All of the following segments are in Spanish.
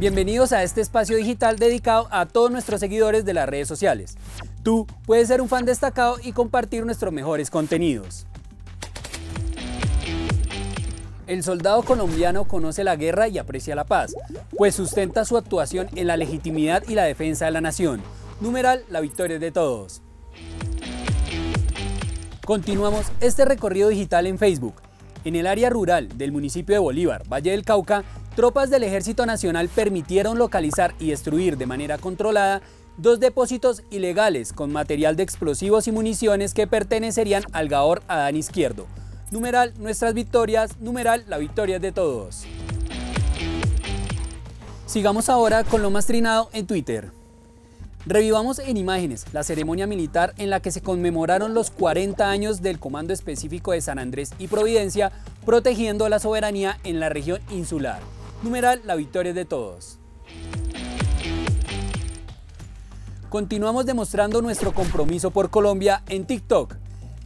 Bienvenidos a este espacio digital dedicado a todos nuestros seguidores de las redes sociales. Tú puedes ser un fan destacado y compartir nuestros mejores contenidos. El soldado colombiano conoce la guerra y aprecia la paz, pues sustenta su actuación en la legitimidad y la defensa de la nación. Numeral, la victoria de todos. Continuamos este recorrido digital en Facebook. En el área rural del municipio de Bolívar, Valle del Cauca, tropas del Ejército Nacional permitieron localizar y destruir de manera controlada dos depósitos ilegales con material de explosivos y municiones que pertenecerían al Gaor Adán Izquierdo, numeral nuestras victorias, numeral la victoria de todos. Sigamos ahora con lo más trinado en Twitter. Revivamos en imágenes la ceremonia militar en la que se conmemoraron los 40 años del Comando Específico de San Andrés y Providencia protegiendo la soberanía en la región insular. Numeral la victoria de todos. Continuamos demostrando nuestro compromiso por Colombia en TikTok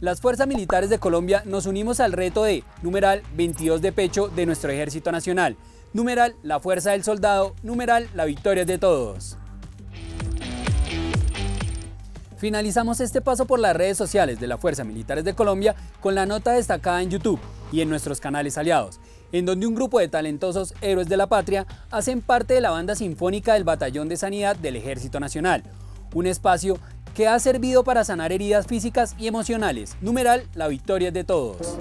las fuerzas militares de Colombia nos unimos al reto de numeral 22 de pecho de nuestro ejército nacional, numeral la fuerza del soldado, numeral la victoria de todos. Finalizamos este paso por las redes sociales de las Fuerzas Militares de Colombia con la nota destacada en YouTube y en nuestros canales aliados, en donde un grupo de talentosos héroes de la patria hacen parte de la banda sinfónica del Batallón de Sanidad del Ejército Nacional, un espacio que ha servido para sanar heridas físicas y emocionales. Numeral, la victoria de todos.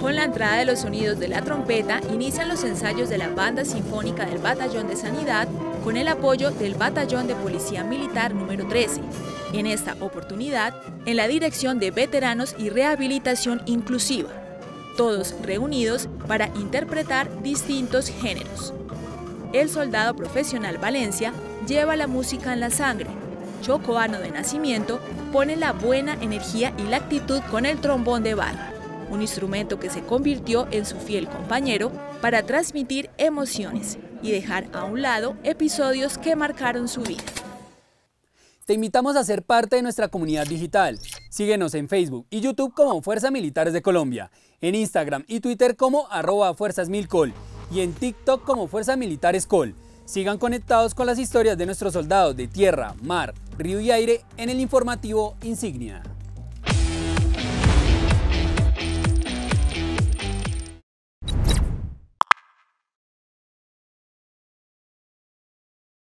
Con la entrada de los sonidos de la trompeta, inician los ensayos de la Banda Sinfónica del Batallón de Sanidad con el apoyo del Batallón de Policía Militar número 13. En esta oportunidad, en la Dirección de Veteranos y Rehabilitación Inclusiva, todos reunidos para interpretar distintos géneros. El soldado profesional Valencia lleva la música en la sangre, chocoano de nacimiento, pone la buena energía y la actitud con el trombón de barra, un instrumento que se convirtió en su fiel compañero para transmitir emociones y dejar a un lado episodios que marcaron su vida. Te invitamos a ser parte de nuestra comunidad digital. Síguenos en Facebook y YouTube como Fuerzas Militares de Colombia, en Instagram y Twitter como arroba Fuerzas Milcol y en TikTok como Fuerzas Militares Col. Sigan conectados con las historias de nuestros soldados de tierra, mar, río y aire en el informativo Insignia.